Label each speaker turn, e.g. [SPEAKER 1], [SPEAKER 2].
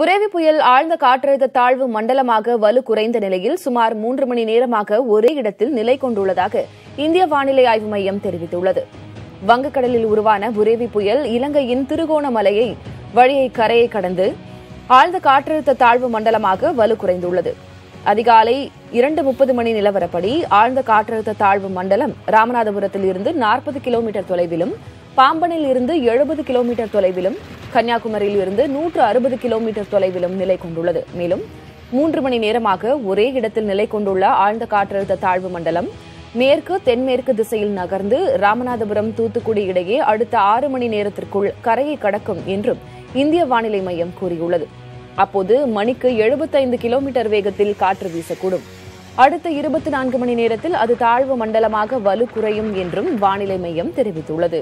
[SPEAKER 1] புரேவி புயல் ஆழ்ந்த காற்றழுத்த தாழ்வு மண்டலமாக வலு குறைந்த நிலையில் சுமார் மூன்று மணி நேரமாக ஒரே இடத்தில் நிலை கொண்டுள்ளதாக இந்திய வானிலை ஆய்வு மையம் தெரிவித்துள்ளது. வங்கக்கடலில் உருவான புரேவி புயல் இலங்கையின் திருகோணமலையை வழியை கரையை கடந்து ஆழ்ந்த காற்றழுத்த தாழ்வு மண்டலமாக வலு குறைந்துள்ளது. அதிகாலை இரண்டு முப்பது மணி நிலவரப்படி ஆழ்ந்த காற்றழுத்த தாழ்வு மண்டலம் ராமநாதபுரத்தில் இருந்து நாற்பது கிலோமீட்டர் தொலைவிலும் பாம்பனில் இருந்து எழுபது கிலோமீட்டர் தொலைவிலும் கன்னியாகுமரியில் இருந்து நூற்று அறுபது கிலோமீட்டர் தொலைவிலும் நிலை கொண்டுள்ளது. மேலும் மூன்று மணி நேரமாக ஒரே இடத்தில் நிலை கொண்டுள்ள ஆழ்ந்த காற்றழுத்த தாழ்வு மண்டலம் மேற்கு தென்மேற்கு திசையில் நகர்ந்து ராமநாதபுரம் தூத்துக்குடி இடையே அடுத்த ஆறு மணி நேரத்திற்குள் கரையை கடக்கும் என்றும் இந்திய வானிலை மையம் கூறியுள்ளது. அப்போது மணிக்கு எழுபத்தைந்து கிலோமீட்டர் வேகத்தில் காற்று வீசக்கூடும். அடுத்த இருபத்தி நான்கு மணி நேரத்தில் அது தாழ்வு மண்டலமாக வலு குறையும் என்றும் வானிலை மையம் தெரிவித்துள்ளது.